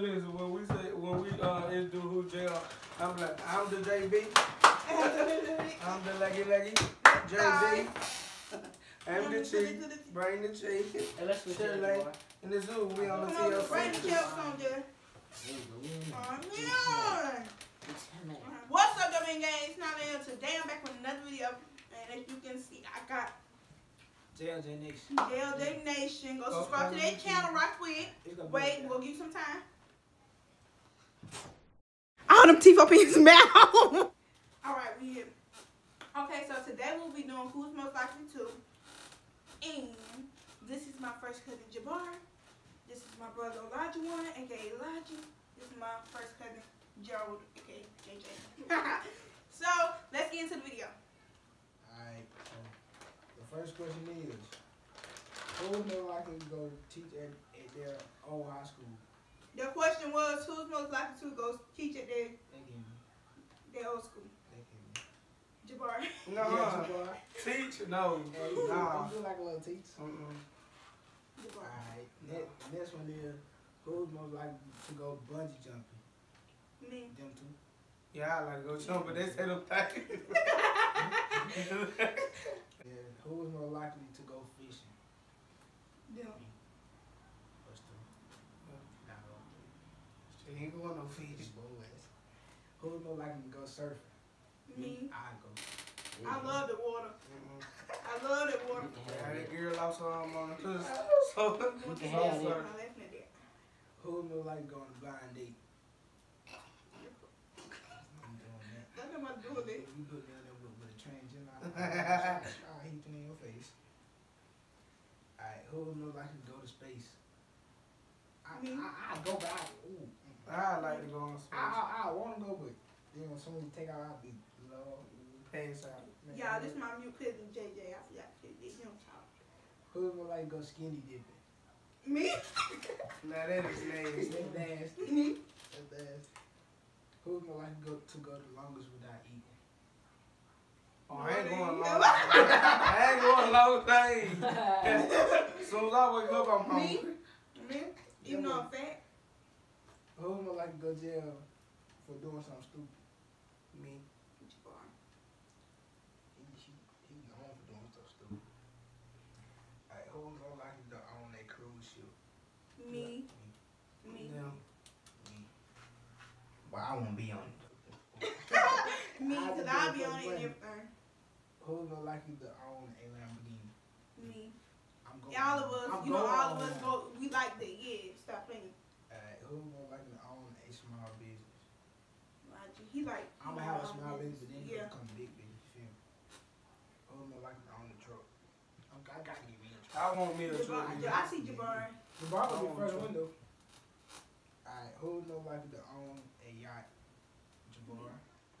Listen, when we say when we uh do who jail, I'm like I'm the JB. I'm the leggy leggy JB. I'm the chief. Bring the chief. Hey, let's switch Chill, boy. In the zoo, we on the Come on, bring the TLC. chips on, There you go. Oh, man. It's him, man. What's up, Dubbing Gang? It's not here. Today I'm back with another video. And as you can see, I got JLJ Nation. JLJ Nation. Go subscribe to their channel right quick. It's gonna be Wait, we'll give you some time. All them teeth up in his mouth. All right, we here. Okay, so today we'll be doing who's most likely to. And this is my first cousin Jabbar. This is my brother Elijah Warren, aka Elijah. This is my first cousin Gerald, aka JJ. so let's get into the video. Alright, so the first question is who would more likely to go teach at, at their old high school? The question was who's most likely to go teach at their, They can their old school? they Jabbar. No, Yeah, Jabbar. teach. No, Hey, you nah. do like a little teach. Mm-mm. Jabbar. Alright, next, next one is who's most likely to go bungee jumping? Me. Them two. Yeah, I like to go jump, but they said them things. And who's more likely to go fishing? Them. Us two. Not all three. She ain't going no fish. Mm-hmm. Boys. Who's more likely to go surfing? Me. I go. I mm-hmm. love the water. Mm-mm. I love the water. Yeah, that girl lost her arm on the oh. cause so You can have it. I'm laughing at that. Who's more likely to go blind date? I'm doing that. That's what I'm doing it. You eh? put down there with, with a transgender, I'll I'll hit you in your face. Alright, who would more likely to go to space? I, Me. I, I go back. Ooh. I like to go on I, space. I, I want to go, but then when someone take out, I'll be low. Pass out. Y'all, this is my new cousin JJ. I forgot to get him talk. Who would more likely go skinny dipping? Me? Now that is nasty. That's nasty. Me? That's nasty. Who would more likely to go, to go the longest without eating? Oh, I ain't going long. I ain't going long thing. as soon as I wake up, I'm Me? hungry. Me? Even though I'm fat? Who would more likely to go to jail for doing something stupid? Me. Jabbar. He, he, he known for doing stuff stupid. Alright, who would more likely to own a cruise ship? Me? Me? Yeah. Me. Well, I won't be on it. Me? I Because would I'll be on it money. and everything. Who would more likely to own a Lamborghini? Me? I'm going. All of us, I'm you know, all of us go, we like that. Yeah, stop playing. Alright, who would more likely to own a small business? Like, He like, I'm gonna have a um, small business, but then Yeah. yeah. become a big business. You feel me? Who would more likely to own a truck? I'm, I gotta get me a truck. I want me a truck. Jabbar. I see Jabbar. The bar will be own first truck. window. Alright, who would more likely to own a yacht? Jabbar.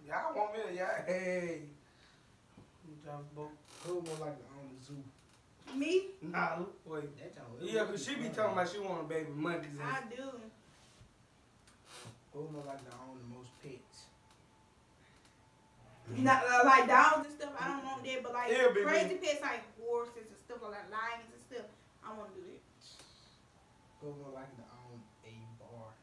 Y'all want me to, yeah, hey. Jump boat. Who would more likely to own a zoo? Me? Nah, wait. That y'all- Yeah, cause she be talking like she want a baby monkeys and I do. Who would more likely to own the most pets? Not uh, like dogs and stuff. I don't want that, but like It'll be crazy pets like horses and stuff, or like lions and stuff. I want to do that. Who would more likely to own a bar?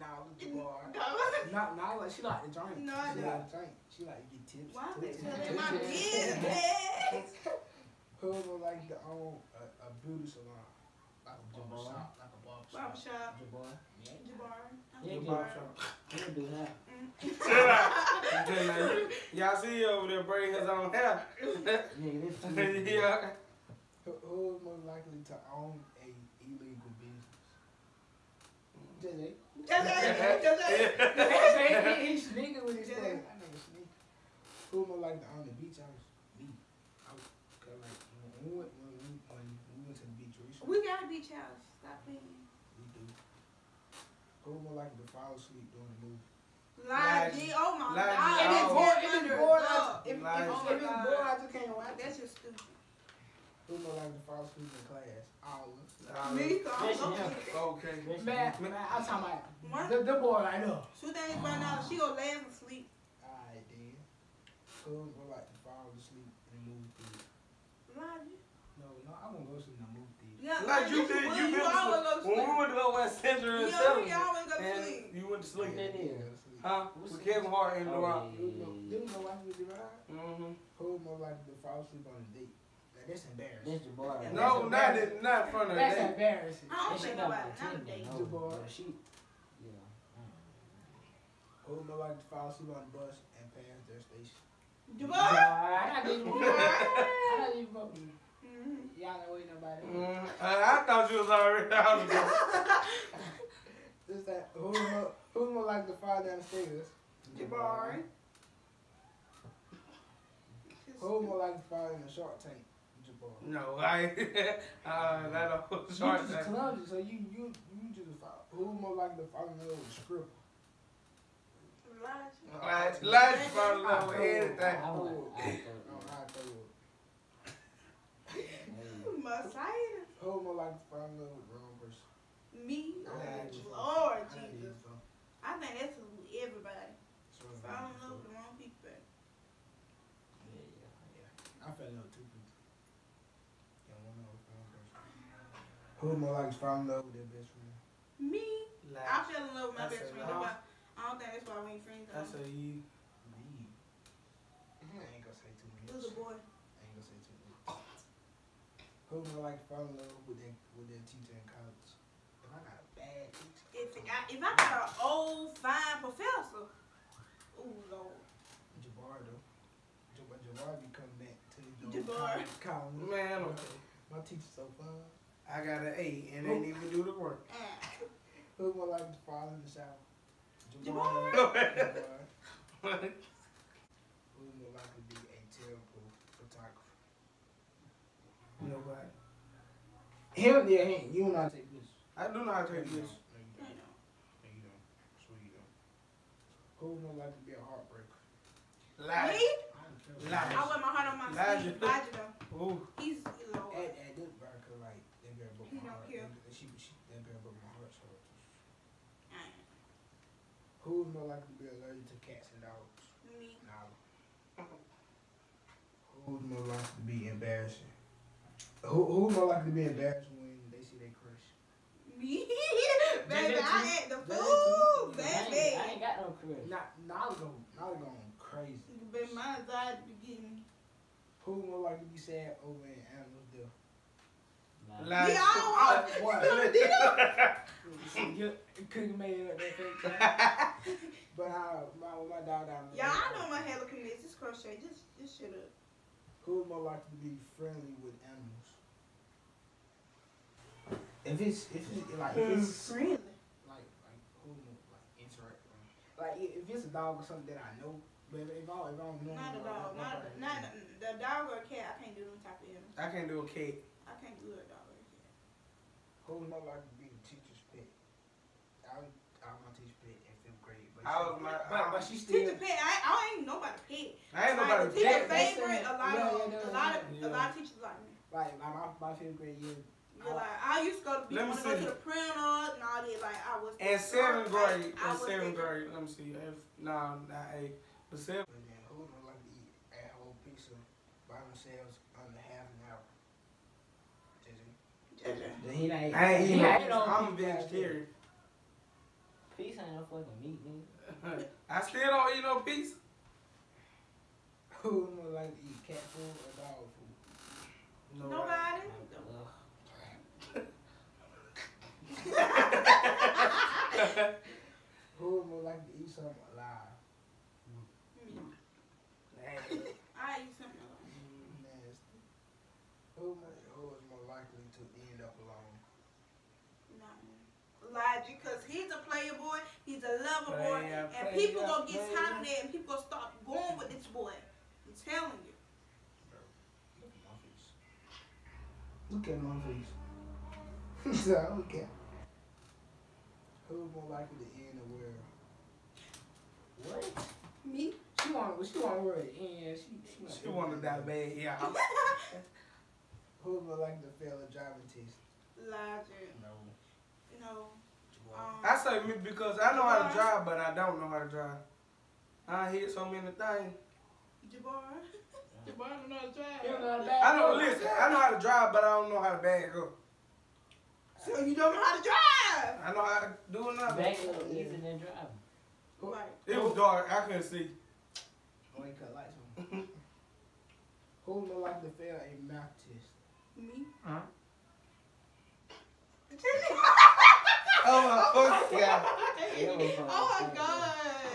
Knowledge bar. No. Not, not like she like to drink. No, I she don't. like to drink. She like to get tips. Why tips, they tips, telling tips, my tips. business? Who would like to own a, a beauty salon? Like a barber Jabbar. shop. Like a barber shop. Barbershop. Jabbar. Yeah. Jabbar. Yeah, Jabbar Jabbar. shop. We'll do that. Chill out. Chill out. Y'all see her over there braiding his own hair. Yeah. Who, who is more likely to own a illegal business? JJ. Just like, just like. He's sneaking with his JJ. stuff. I never sneak. Who more likely to own the beach house? Me. I was, like when we went when we, when we went to the beach recently, We got a beach house. Stop playing. we do. Who more likely to fall asleep during the movie? Lie, Lie. G. Oh my Lie, God. G. If it's bored, If it's under, bored, I dog. just- if, if, Lie, if, G. if it's bored, I just can't watch it. That's just stupid. Who more likely to fall asleep in class? All of us. Me? So I'm Yes, so- Okay. Man, man, I'm talking about What? the, the boy right there. Two things right now. She gonna laugh and sleep. Alright then. Who more likely to fall asleep in the movie theater? Lie, G. No, no, I won't go sleep in the movie theater. Yeah, Like you yes, did, will. you You been always go to When we went to go what Central and know, Seven. he always go to sleep. you went to sleep. That is. Huh? With? Kevin Hart and The Oh, Rock. yeah, You yeah, know, yeah. why he was divide? Mm-hmm. Who more likely to fall asleep on a date? Like, that's embarrassing. That's Jabbar. Yeah, No, not in, not in front of That's that. embarrassing. I don't think got nobody my team, nowadays. Jabbar. She, yeah. Who more likely to fall asleep on the bus and pass their station? Jabbar? I got these I got these voting. Y'all know ain't nobody. Mm, I, I thought you was already out of there. Just that. Who more, who more likely to fall down the stairs? Jabari. Who more like to fall in the shark tank? Jabbar. No, I, uh, that old You short just thing. clumsy, so you you you just fall. Who more likely to fall in love with a stripper? Like, like, fall in love with anything. I would, I Oh, would. I throw it. Messiah. Who more likely to fall in love with the wrong person? Me. I had you. Lord I had you, Jesus. so- I think that's everybody. so- Fall in love with the wrong people. Yeah, yeah. I fell in love with two people. And one of them was the wrong person. Who more likely to fall in love with their best friend? Me. I fell in love with my That's best friend. lie. That's why- I don't think that's why we ain't friends. That's anymore. a you. Me. I ain't gonna say too much. It was a boy. I ain't gonna say too much. Who more likely to fall in love with their with their teacher in college? If I got a bad teacher. If I, if I got an old fine professor, ooh lord, Jabbar though. Jabbar, Jabbar be coming back to his Jabbar. Colin. Man, okay. My teacher's so fun. I got an A and didn't even do the work. Ah. Who would like to fall in the shower? Jabbar. Jabbar. Who more likely to be a terrible photographer? Nobody. Him, yeah, him. You and I take this. I do not take this. No, you don't. No, you don't. Swear you don't. Who more likely to be a heartbreaker? Lie. Me? I don't care. Lie. I wear my heart on my Elijah. sleeve. Elijah though. Ooh. He's lord. At, at this bar, cause like that girl broke He my don't She, she, that girl broke my heart. So, Ah, who's more likely to be allergic to cats and dogs? Me. Nah. Who's more likely to be embarrassing? Who, who's more likely to be embarrassed when they see their crush? Me. Baby, I ate the food. too? I ain't, Baby. I ain't got no career. Not, Nolly going, Nolly going crazy. Baby, my anxiety be getting. Who's more likely to be sad over an animal's death? Nah. Lie. We all- What? You couldn't make it up that fake. But I, my my dog down there. Y'all, I know my hella commits. This crochet. Just, just shut up. Who's more likely to be friendly with animals? If it's if it's like if hmm, it's Friendly. like like who more like interact with them? Like if if it's a dog or something that I know, but if, if I if I don't know, Not a dog. I'm Not, not the dog or a cat. I can't do them type of animals. I can't do a cake. I can't do a dog or a cat. Who's more likely to be the teacher's pet? I was I was my teacher's pet in fifth grade, but I was my- but, but she still. Teacher pet. I, I ain't nobody pet. I ain't Like, nobody. the teacher That- that's favorite. it. A lot Yeah, of, yeah, a lot of, yeah. a lot of teachers like me. Like like my, my fifth grade year, You're like, I used to go to be Let me want to go see. to the printer and all that. Like I was. In seventh grade, I, I in seventh grade, let me see. If, nah, not eight. But seven. but then who's more likely to eat a whole pizza by themselves under half an hour? JJ. He ain't. I ain't He eating ain't no no I'm a vegetarian. Peace ain't no fucking meat, nigga. I still don't eat no pizza. Who's more likely to eat cat food or dog food? Nobody. Ugh. Who's more likely to eat something alive? Me. Nasty. I eat something else. Nasty. Who, more, who is more likely to end up alone? Not me. Logic, cause he's a player boy. He's a lover boy, Player, and player, people gonna get player. tired of that, and people gonna start going with this boy. I'm telling you. Look at my face. Look at my face. so, okay. Who's more likely to end the world? What? Me. She want, she want the world to end. She, she, She wanted that bad, yeah. Who's more likely to fail a driving test? Logic. No. No. Jabbar. Um, I say me because I know how to drive, but I don't know how to drive. I hit so many things. Jabbar. Jabbar don't know how to drive. You know I know, listen, I know how to drive, but I don't know how to back up. So you don't know how to drive. I know how to do it now. Back a easier than driving. Right. It was dark. I couldn't see. Oh, he cut lights on. Who would more likely to fail a math test? Me. Huh? Oh my oh fucking god. oh my oh god.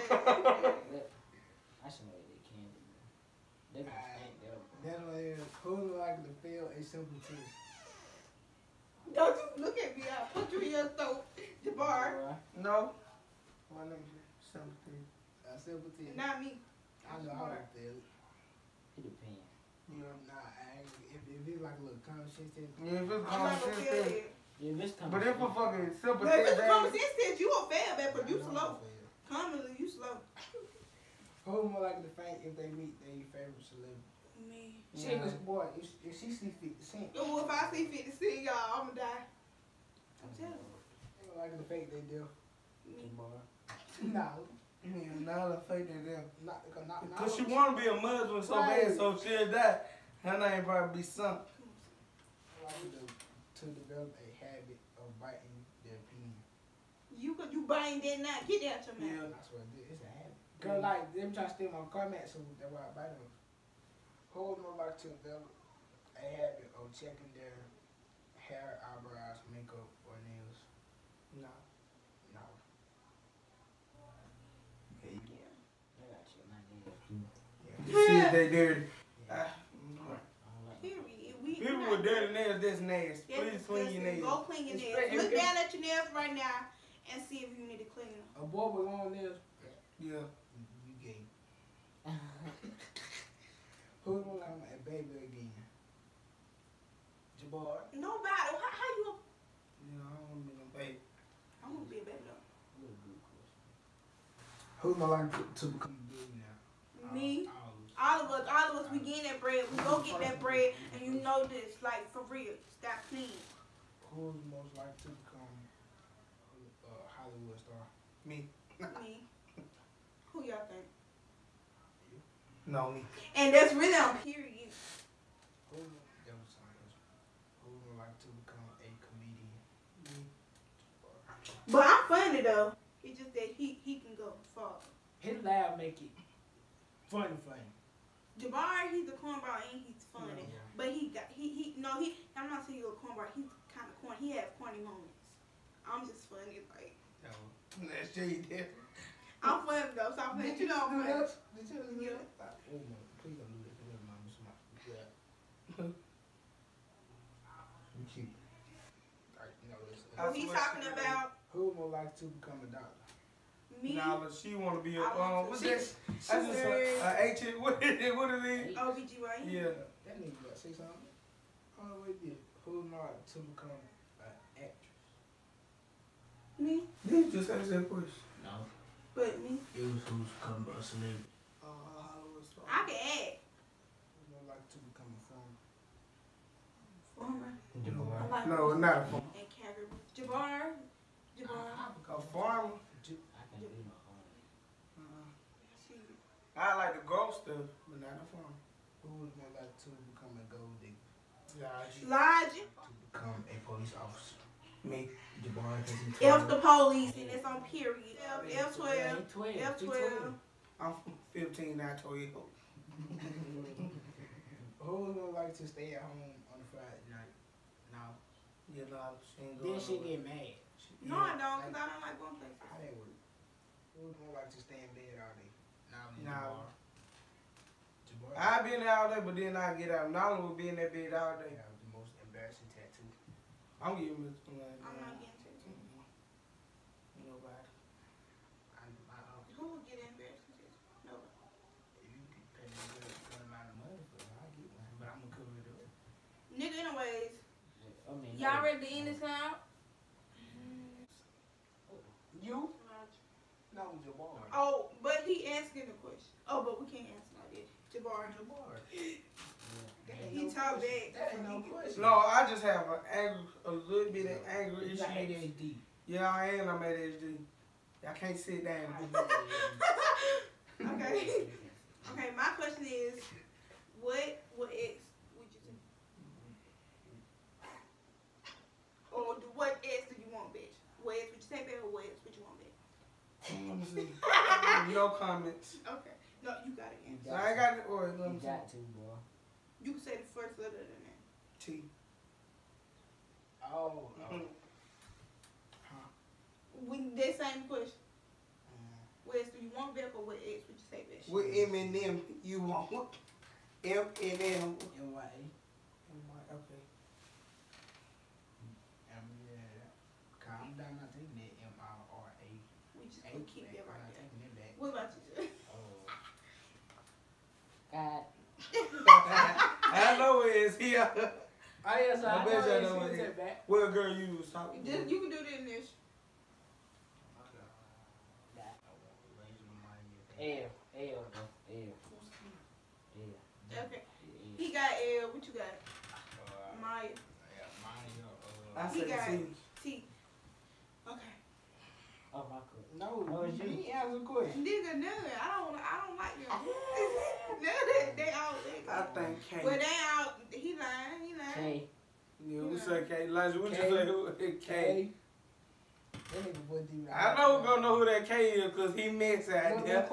I should know what they can do. They gonna think they'll. That one is who would more likely to fail a simple test? Don't you look at me. I'll put you in your throat. Jabbar. No. My name is something. A simple test. Uh, not me. I know I would fail it. It depends. You know, nah, I ain't, if, if it's like a little common sense test, Yeah, if it's I'm not gonna common feel it. Yeah, this comes. but if a fucking simple But if test, it's a ain't- common sense test, you will fail, man, but you I know I slow. fail. Commonly, you slow. Who more likely to faint if they meet their favorite celebrity? Me. She Yeah. was boy, if, if she see 50 Cent, Oh, if I see 50 Cent, y'all, I'm gonna die. I'm telling you. they would likely to fake their death. Me. Tomorrow. No, Yeah, now the fate in them. not, not, not, Cause she wanna be a Muslim so bad, so she'll die. Her name probably be something. likely to, to develop a habit of biting their opinion. You buying that now. Get that out your mouth. Yeah. That's what it is. It's a habit. Girl, like, them trying to steal my car mat, so that's why I bite them. Who would more like to develop a habit of checking their hair, eyebrows, makeup, or nails? No. No. Yeah. I got you. My name. You see if they dirty. Ah, I don't like. Period. We, People with dirty nails, that's nasty. That's Please clean your nails. Go clean your nails. Look down at your nails right now and see if you need to clean them. A boy with long nails, Yeah. you, you gay. Who would want to become a baby again? Jabbar. Nobody. How, how you? Yeah, I don't want to be no baby. I'm gonna be a baby though. Little good question. Who's more likely to, to become a baby now? Me. All, All of us, all of us, we getting that bread. We go get that bread, and you know this, like for real. Stop clean. Who's most likely to become a Hollywood star? Me. Me. Who y'all think? You. No, me. And that's really on period. Who, that was. Who would like to become a comedian? Me. But I'm funny though. It's just that he he can go far. His laugh make it funny, funny. Jabbar, he's a cornball and he's funny. But he got he he no he I'm not saying he's a cornball. He's kind of corny. He has corny moments. I'm just funny like No. That's Jay there. I'm funny though. So I'm letting you know. I'm funny. Did you do that? Oh no, please don't do that. Never mind, Miss Mike. Yeah. You cheap. Alright, you know this. I Who he talking she about? Who would like to become a doctor? Me. Nah, but she want to be a, I want um, what's she- that? That's just a, a ancient, what is it? What is it? OBGYN. Yeah. That nigga got say something. Oh wait, yeah. Who would like to become an actress? Me. You just asked that question. No. But me. It was who's become a celebrity. Uh, Hollywood star. I can act. Who would like to become a farmer? Former. Jabbar. I like No, not a farmer. And Calgary. Jabbar. Jabbar. A farmer. I can do my own. Uh, She. I like the grow stuff, but not a farmer. Who would more like to become a gold digger? Yeah, Logic. To become a police officer? Me. Jabbar, because he F the police and it's on period. F F twelve. He 12. F twelve. I'm 15, not 12. Who would like to stay at home on a Friday night? No. You know, she ain't Then she get mad. No, I don't, cause I don't like going places. How that work? Who would more like to stay in bed all day? Now No. Jabbar. I been in there all day, but then I get out. Nala will be in that bed all I day. have the most embarrassing tattoo. I'm getting with uh, I'm not getting to it. Nobody. I, I, I, Who would get embarrassed? No. if you could pay me a good, good amount of money for it, I'll get one. But I'm gonna cover it up. Nigga, anyways, I mean, y'all no. ready to end this now? You? No, Jabbar. Oh, but he asking a question. Oh, but we can't answer like that. Jabbar. Jabbar. he no talked that. that ain't no question. No, I just have a anger, a little bit of anger issue. ADHD. Yeah, I am. I'm ADHD. I can't sit down. okay. Okay. My question is, what would ex would you do? Or do, what ex do you want, bitch? What ex would you take back, or what ex would you want back? no comments. Okay. No, you gotta answer. You got I got it. Or let me you got to, boy. You can say the first letter in there. T. Oh. oh. We that same question. Uh, West, do you want Beck or what X would you say best? With M and M, you want M and M. M-Y-A. Okay. Um, yeah. Calm down, not taking that M-I-R-A. We just A gonna keep that right there. taking it back. What about you? Oh. God. I know it is here. Oh, yeah, so I I, bet y'all know what gonna it take back. What girl you was talking Just, to? you can do the initial. L. L, bro. L. L. Okay. He got L. What you got? Uh, Maya. yeah, mine, uh, I He said got T. T. Okay. Oh, my God. No, Oh, it's you. you ain't answer the question. Nigga, none. I don't. I don't like them. none. They all. They, I think K. Well, they all. He lying. He lying. K. Yeah, we say K. Elijah, what you K. say? Who? K. K. That nigga boy deep. I know we're gonna know who that K is because he mixed out Look, there.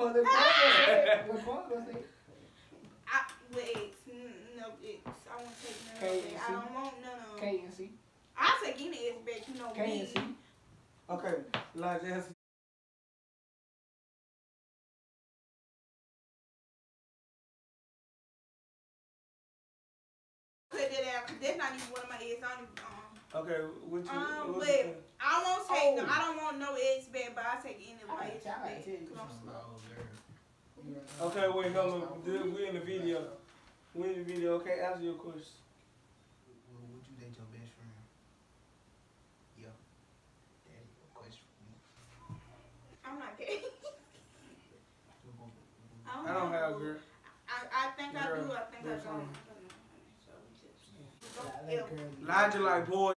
I, with X. Mm, No X. I won't take none K of and that. C. I don't want none of them. K and C. I'll take any X back. You know K me. and C. Okay, Elijah has that's not even one of my X. I don't even. Um, Okay, what you? Um, what but- you I won't take. No, Oh. I don't want no X back, but I take any of my I X gotta back. tell you 'cause I'm something slow. about old girl. You know what I'm Okay, wait, no, no, we in the video. We in the video. Okay, answer your question. Well, would you date your best friend? Yeah. Daddy, a question for me. I'm not gay. I don't have a girl. I, I think I do. I think I that's don't. fine. So we just. I Yeah. like girls. Elijah like boy.